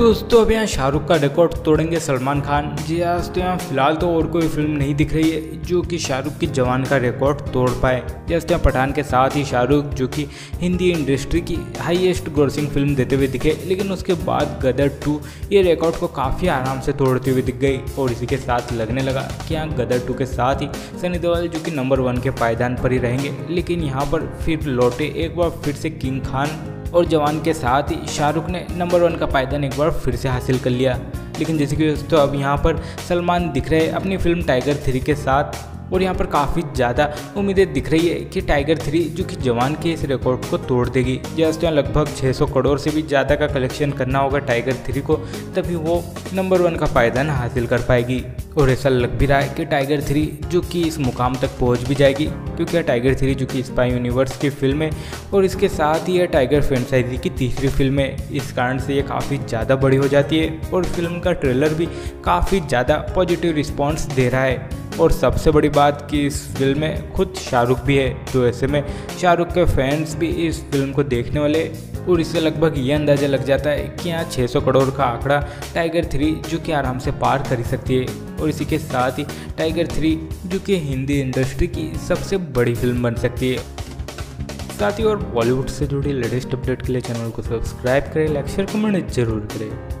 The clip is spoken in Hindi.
दोस्तों अब यहाँ शाहरुख का रिकॉर्ड तोड़ेंगे सलमान खान। जी आज तो यहाँ फ़िलहाल तो और कोई फ़िल्म नहीं दिख रही है, जो कि शाहरुख की जवान का रिकॉर्ड तोड़ पाए। जैसे यहाँ पठान के साथ ही शाहरुख, जो कि हिंदी इंडस्ट्री की हाईएस्ट ग्रोसिंग फ़िल्म देते हुए दिखे, लेकिन उसके बाद गदर टू ये रिकॉर्ड को काफ़ी आराम से तोड़ते हुए दिख गई और इसी के साथ लगने लगा कि यहाँ गदर टू के साथ ही सनी देओल जो कि नंबर वन के पायदान पर ही रहेंगे। लेकिन यहाँ पर फिर लौटे एक बार फिर से किंग खान और जवान के साथ ही शाहरुख ने नंबर वन का पायदान एक बार फिर से हासिल कर लिया। लेकिन जैसे कि दोस्तों, अब यहाँ पर सलमान दिख रहे अपनी फ़िल्म टाइगर थ्री के साथ और यहाँ पर काफ़ी ज़्यादा उम्मीदें दिख रही है कि टाइगर थ्री जो कि जवान के इस रिकॉर्ड को तोड़ देगी। जस्ट लगभग 600 करोड़ से भी ज़्यादा का कलेक्शन करना होगा टाइगर थ्री को, तभी वो नंबर वन का पायदान हासिल कर पाएगी। और ऐसा लग भी रहा है कि टाइगर थ्री जो कि इस मुकाम तक पहुँच भी जाएगी, क्योंकि यह टाइगर थ्री जो कि स्पाई यूनिवर्स की फ़िल्म है, और इसके साथ ही यह टाइगर फ्रेंचाइजी की तीसरी फ़िल्म है। इस कारण से ये काफ़ी ज़्यादा बड़ी हो जाती है, और फ़िल्म का ट्रेलर भी काफ़ी ज़्यादा पॉजिटिव रिस्पॉन्स दे रहा है। और सबसे बड़ी बात कि इस फ़िल्म में खुद शाहरुख भी है तो ऐसे में शाहरुख के फैंस भी इस फ़िल्म को देखने वाले और इससे लगभग ये अंदाज़ा लग जाता है कि यहाँ 600 करोड़ का आंकड़ा टाइगर थ्री जो कि आराम से पार कर सकती है। और इसी के साथ ही टाइगर थ्री जो कि हिंदी इंडस्ट्री की सबसे बड़ी फ़िल्म बन सकती है। साथ ही और बॉलीवुड से जुड़ी लेटेस्ट अपडेट के लिए चैनल को सब्सक्राइब करें लाइक शेयर कमेंट ज़रूर करें।